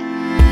は。